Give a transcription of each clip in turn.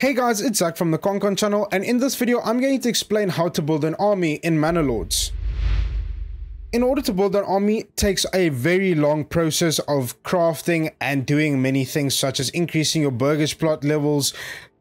Hey guys, it's Zach from the Concon channel and in this video I'm going to explain how to build an army in Manor Lords. In order to build an army takes a very long process of crafting and doing many things such as increasing your burgage plot levels,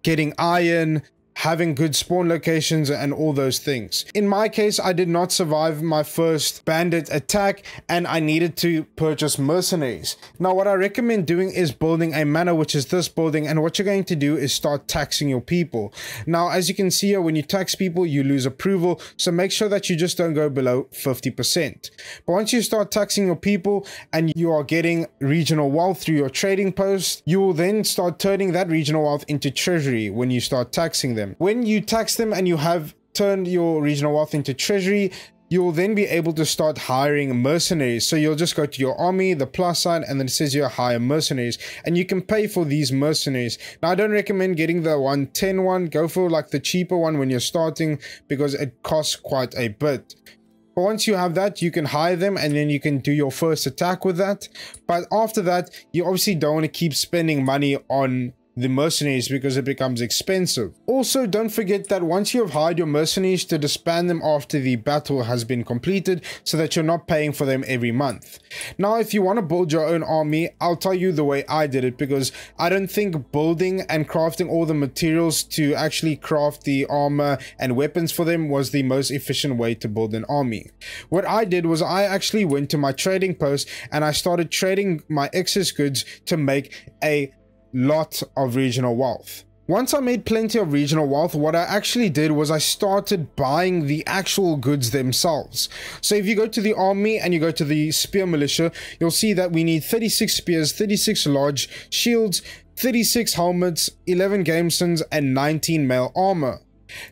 getting iron, having good spawn locations and all those things. In my case, I did not survive my first bandit attack and I needed to purchase mercenaries. Now, what I recommend doing is building a manor, which is this building. And what you're going to do is start taxing your people. Now, as you can see here, when you tax people, you lose approval. So make sure that you just don't go below 50%. But once you start taxing your people and you are getting regional wealth through your trading posts, you will then start turning that regional wealth into treasury when you start taxing them them. When you tax them and you have turned your regional wealth into treasury, you'll then be able to start hiring mercenaries. So you'll just go to your army, the plus sign, and then it says you hire mercenaries. And you can pay for these mercenaries. Now, I don't recommend getting the 110 one. Go for like the cheaper one when you're starting because it costs quite a bit. But once you have that, you can hire them and then you can do your first attack with that. But after that, you obviously don't want to keep spending money on the mercenaries because it becomes expensive. Also, don't forget that once you have hired your mercenaries to disband them after the battle has been completed so that you're not paying for them every month. Now, if you want to build your own army, I'll tell you the way I did it because I don't think building and crafting all the materials to actually craft the armor and weapons for them was the most efficient way to build an army. What I did was I actually went to my trading post and I started trading my excess goods to make a lot of regional wealth. Once I made plenty of regional wealth, what I actually did was I started buying the actual goods themselves. So if you go to the army and you go to the spear militia, you'll see that we need 36 spears, 36 large shields, 36 helmets, 11 gambesons, and 19 mail armor.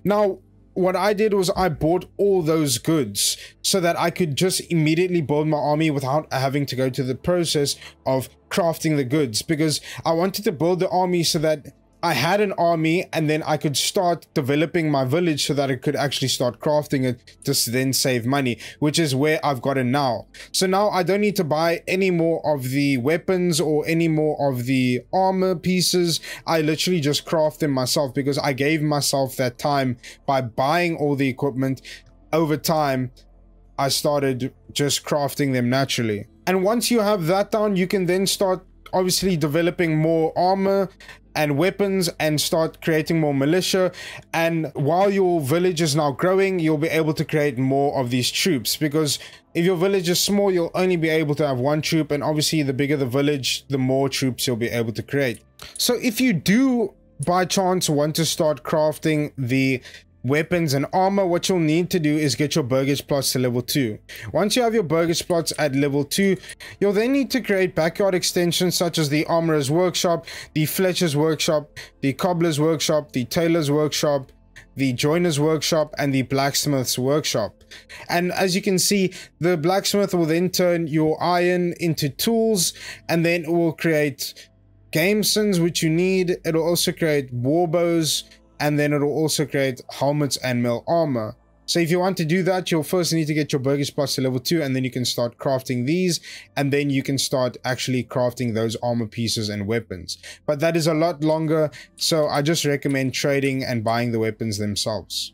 Now, what I did was I bought all those goods so that I could just immediately build my army without having to go to the process of crafting the goods because I wanted to build the army so that I had an army and then I could start developing my village so that I could actually start crafting it to then save money, which is where I've gotten now. So now I don't need to buy any more of the weapons or any more of the armor pieces. I literally just craft them myself because I gave myself that time by buying all the equipment over time. I started just crafting them naturally. And once you have that down, you can then start obviously developing more armor and weapons and start creating more militia. And while your village is now growing, you'll be able to create more of these troops because if your village is small, you'll only be able to have one troop. And obviously, the bigger the village, the more troops you'll be able to create. So if you do by chance want to start crafting the weapons and armor, what you'll need to do is get your burgage plots to level 2. Once you have your burgage plots at level 2, you'll then need to create backyard extensions such as the armorer's workshop, the fletcher's workshop, the cobbler's workshop, the tailor's workshop, the joiner's workshop and the blacksmith's workshop. And as you can see, the blacksmith will then turn your iron into tools and then it will create gambesons which you need. It'll also create warbows and then it'll also create helmets and mail armor. So if you want to do that, you'll first need to get your burgage plots to level 2 and then you can start crafting these and then you can start actually crafting those armor pieces and weapons. But that is a lot longer, so I just recommend trading and buying the weapons themselves.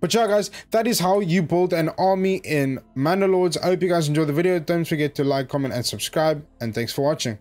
But yeah guys, that is how you build an army in Manor Lords. I hope you guys enjoyed the video. Don't forget to like, comment and subscribe and thanks for watching.